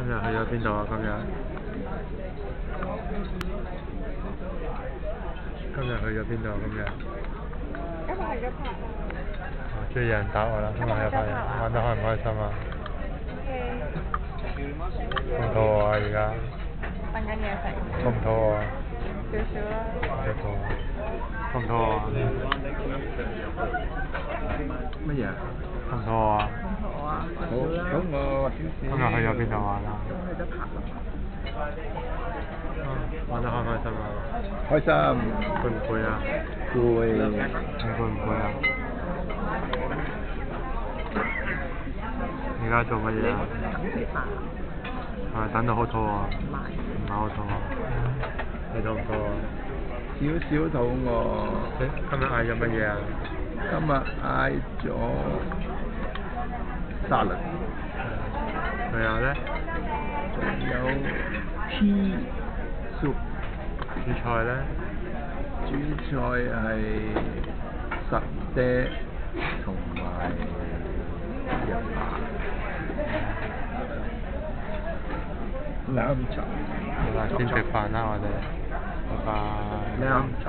今日去咗邊度啊？今日今日去咗邊度啊？今日今日去咗拍啊，終於有人答我啦！今日去咗拍嘢，玩得開唔開心啊？肚唔肚餓啊？而家等緊嘢食，肚唔肚餓啊？少少啦。肚肚餓，肚唔肚餓啊？乜嘢啊？肚唔肚餓啊？好啊，好，咁我少今日去咗邊度玩啊？玩得開唔開心啊？開心，攰唔攰啊？攰，你攰唔攰啊？而家做乜嘢啊？係咪等到好。肚餓？唔係好。肚餓。你肚唔肚餓？少少肚餓。你今日嗌咗乜嘢啊？今日嗌咗沙律，仲有咧？仲有 pea soup，主菜咧？主菜係實爹同埋羊扒，攬茶，好啦，先食飯啦，我哋。拜拜。攬茶。